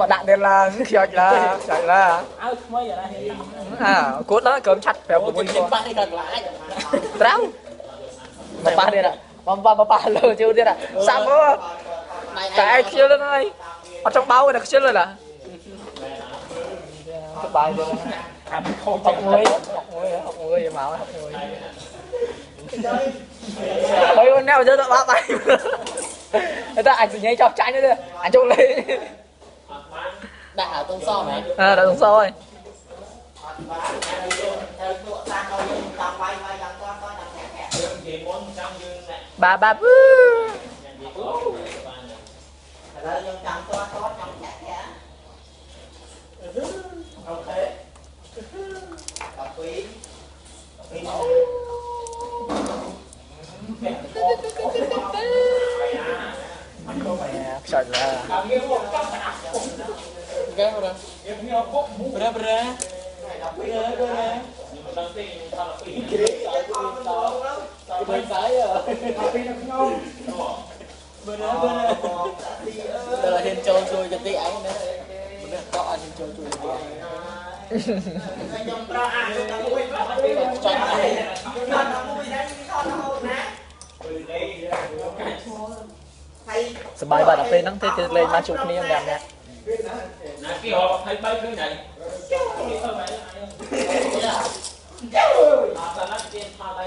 មកដាក់ទៀតឡើងខ្យោចឡាខ្យោចឡាអើថ្មីអាណាហ៊ានតាំងអើគួតដល់ក្រុមឆាត់ប្រាប់អូមួយជិះប៉ះនេះក៏ខ្លាចត្រូវមកប៉ះទៀតបងប៉ះប៉ះលើជឿទៀតសាប់អើតែឯងខ្ជិលទៅហើយអត់ចង់បោតែខ្ជិលហើយឡាសបាយទៅអាប់ខុសហុកមួយហុកមួយហុកមួយមកហុកមួយហើយអូនអ្នកយកទៅបាក់បាយតែអញសញ្ញាចោះចាញ់ទេអញចូលលេង ដាក់អាតុងសមែនអើដល់សហើយបា បាពឺខ្ចោចឡាគេបរបរបរបើស្អីអើពីនៅខ្ញុំបរបរដល់ហ៊ានចូលជួយទៅទីឯងណាមិនក៏អត់ហ៊ានចូលជួយទៅខ្ញុំប្រអានទៅមួយចង់ឯងសបាយបាត់ដល់ពេលហ្នឹងទេទៅលេងបានជួបគ្នាម្នាក់ម្នាក់ ណាគេហៅ23ឃើញហើយអត់ដល់ណាគេថតដែ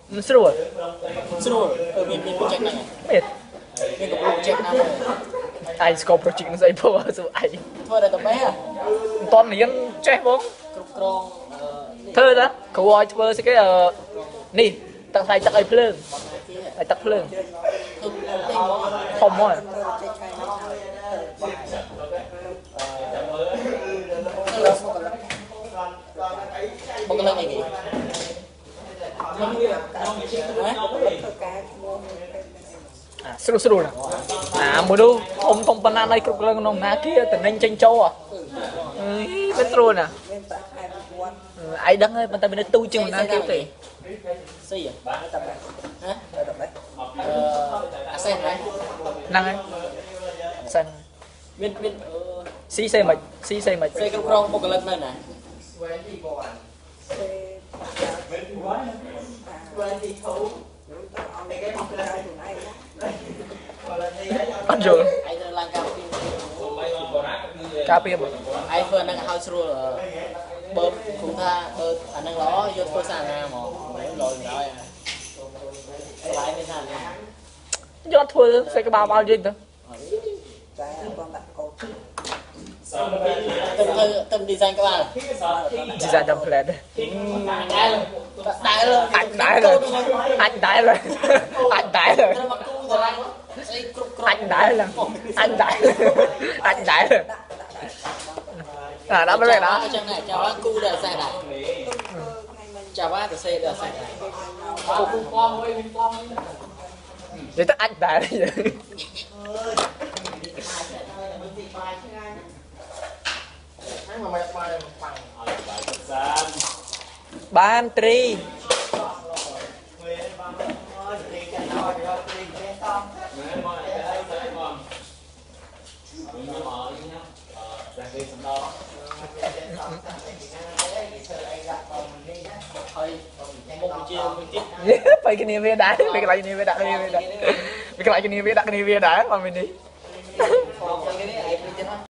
តអើអញបងអំបងដែរយកលេងតាគេទៅអីបងគឺក៏សាច់ដាក់គ្នាតែគេសអត់ហ្នឹងលុយទេអីថតឯងទៅចេញឯងធ្វើពីបងណាគីដែរស្រួលស្រួលមានមាន project ហ្នឹងមេតមានកំពុង project ណាឯងស្គាល់ project នឹងស្អីពោសួរឯងធ្វើតែតែបែមិនតន់រៀនចេះបងគ្រប់គ្រងធ្វើតាគ្រូឲ្យធ្វើស្អីគេអឺនេះទឹកថ្លៃទឹកឲ្យភ្លើងឲ្យទឹកភ្លើងធ្វើតែមកធំហ្មងម កកន្លែងអីគេអាស្រួលស្រួលណាអាមួយនោះធំធំប៉ុណ្ណាណៃគ្រប់លើក្នុងណាគេតនិញចេញចូលអើយមិនស្រួលណាឯងដឹងហើយប៉ុន្តែមានទូជាងណាគេទេស៊ីហ៎ហ៎អឺអាសេនហ្នឹងហ្នឹងហើយសិនមានមានស៊ីសេមិនស៊ីសេមិនសេគ្រប់គ្រង មកកន្លែងនៅណាអត់យល់ឯងត្រូវឡើងការពីការពារមកឯងធ្វើហ្នឹងឲ្យស្រួលបើគ្រូថាបើអាហ្នឹងល្អយកធ្វើសាណាហ្មងមិនល្អក្រោយស្លាយនេះថាណាយកធ្វើសេក្បាលមកយើងទៅទៅធ្វើទៅ design ក្បាលជីសាចាំផ្លែតដែលដែលអាច ដែរអាចដែរអាចដែរត្រូវមកគូទៅឡើងស្អីគ្រប់គ្រងអាចដែរអាចដែរអាចដែរអាដល់ពេលណាអញ្ចឹងដែរចាវ៉ាគូដល់សេះដែរចាវ៉ាទៅសេះដល់សេះដែរគូគូពំមួយវិញពំនិយាយទៅអាចដែរហ្នឹងមកមកមកប៉ាំងសាន បានត្រីមែនមកអីទៅមកនេះមកអីណាតែគេសំដៅហើយមុខជាមួយទៀតបៃគ្នាវាដែរវាកន្លែងគ្នាវាដាក់គ្នាវាដាក់វាកន្លែងគ្នាវាដាក់គ្នាវាដែរមកមីនេះ